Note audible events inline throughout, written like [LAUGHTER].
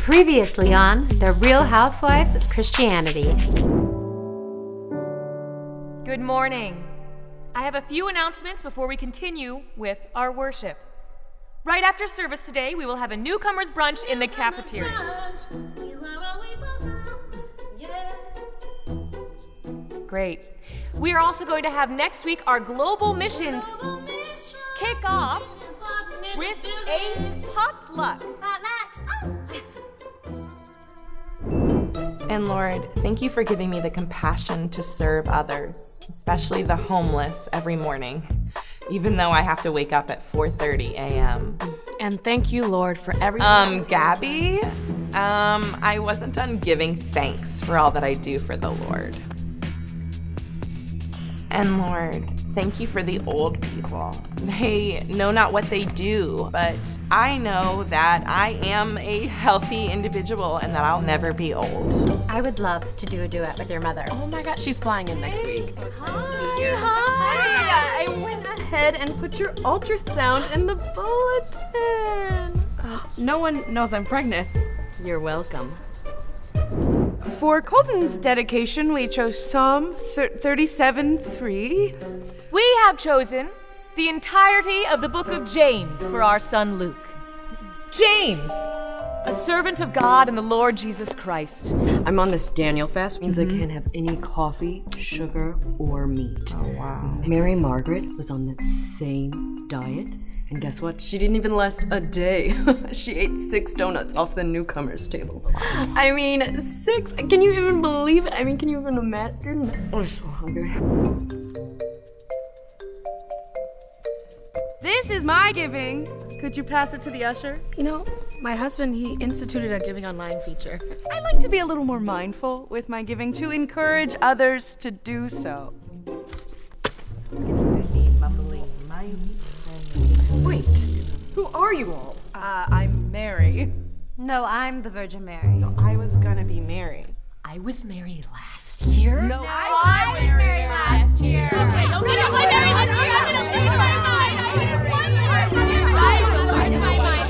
Previously on The Real Housewives of Christianity. Good morning. I have a few announcements before we continue with our worship. Right after service today, we will have a newcomers brunch in the cafeteria. Great. We are also going to have next week our global missions kick off with a potluck. And Lord, thank you for giving me the compassion to serve others, especially the homeless every morning, even though I have to wake up at 4:30 a.m. And thank you, Lord, for everything. Um, Gabby, um, I wasn't done giving thanks for all that I do for the Lord. And Lord, thank you for the old people. They know not what they do, but I know that I am a healthy individual and that I'll never be old. I would love to do a duet with your mother. oh my gosh, she's flying in next week. Hi, I went ahead and put your ultrasound in the bulletin. [GASPS] No one knows I'm pregnant. You're welcome. For Colton's dedication, we chose Psalm 37 3. We have chosen the entirety of the book of James for our son Luke. James, a servant of God and the Lord Jesus Christ. I'm on this Daniel fast, means I can't have any coffee, sugar, or meat. Oh, wow. Mary Margaret was on that same diet, and guess what? She didn't even last a day. [LAUGHS] she ate six donuts off the newcomers table. I mean, six? Can you even believe it? I mean, can you even imagine? Oh, I'm so hungry. This is my giving. Could you pass it to the usher? You know, my husband, he instituted a giving online feature. I like to be a little more mindful with my giving to encourage others to do so. Wait, who are you all? Uh, I'm Mary. No, I'm the Virgin Mary. I was gonna be Mary. I was Mary last year. No, I was married last year. Okay, don't get it. My Mary last year. I'm gonna lose my mind. I was one year. I lose my mind.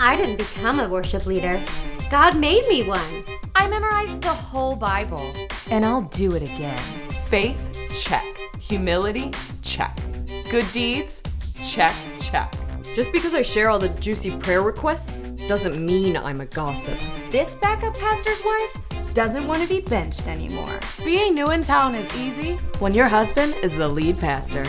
I didn't become a worship leader. God made me one. I memorized the whole Bible, and I'll do it again. Faith, check. Humility, check. Good deeds, check, check. Just because I share all the juicy prayer requests doesn't mean I'm a gossip. This backup pastor's wife doesn't want to be benched anymore. Being new in town is easy when your husband is the lead pastor.